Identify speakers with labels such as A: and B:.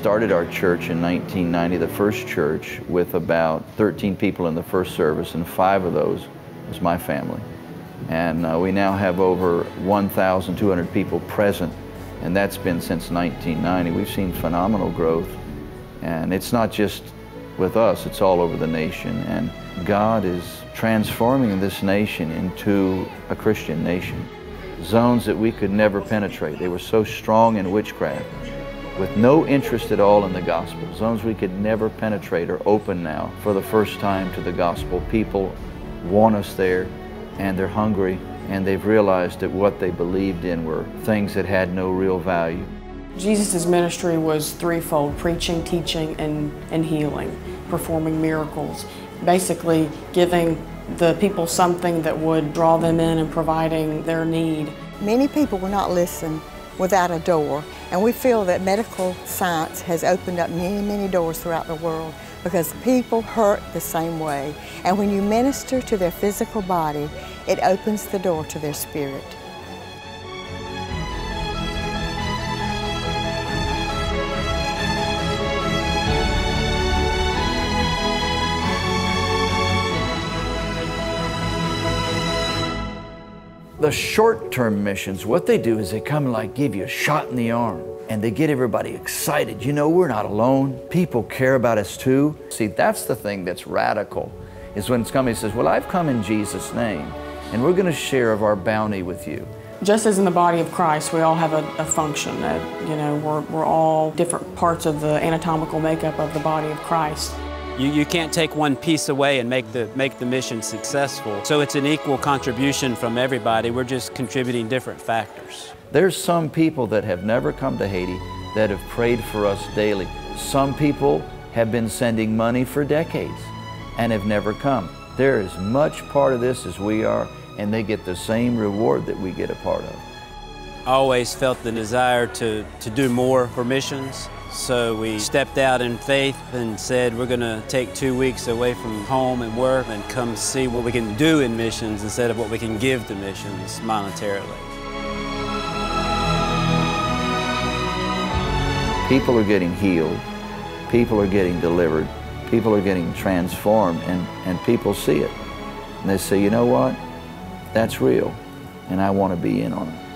A: started our church in 1990, the first church, with about 13 people in the first service, and five of those was my family. And uh, we now have over 1,200 people present, and that's been since 1990. We've seen phenomenal growth, and it's not just with us, it's all over the nation. And God is transforming this nation into a Christian nation. Zones that we could never penetrate. They were so strong in witchcraft with no interest at all in the gospel. Zones we could never penetrate are open now for the first time to the gospel. People want us there and they're hungry and they've realized that what they believed in were things that had no real value.
B: Jesus' ministry was threefold preaching, teaching, and, and healing, performing miracles, basically giving the people something that would draw them in and providing their need.
C: Many people will not listen without a door, and we feel that medical science has opened up many, many doors throughout the world because people hurt the same way. And when you minister to their physical body, it opens the door to their spirit.
A: The short-term missions, what they do is they come and like give you a shot in the arm and they get everybody excited. You know, we're not alone. People care about us too. See, that's the thing that's radical, is when somebody says, well, I've come in Jesus' name and we're gonna share of our bounty with you.
B: Just as in the body of Christ, we all have a, a function. That, you know, we're, we're all different parts of the anatomical makeup of the body of Christ.
D: You, you can't take one piece away and make the, make the mission successful. So it's an equal contribution from everybody. We're just contributing different factors.
A: There's some people that have never come to Haiti that have prayed for us daily. Some people have been sending money for decades and have never come. They're as much part of this as we are, and they get the same reward that we get a part of.
D: I always felt the desire to, to do more for missions. So we stepped out in faith and said we're going to take two weeks away from home and work and come see what we can do in missions instead of what we can give to missions monetarily.
A: People are getting healed. People are getting delivered. People are getting transformed and, and people see it. And they say, you know what? That's real and I want to be in on it.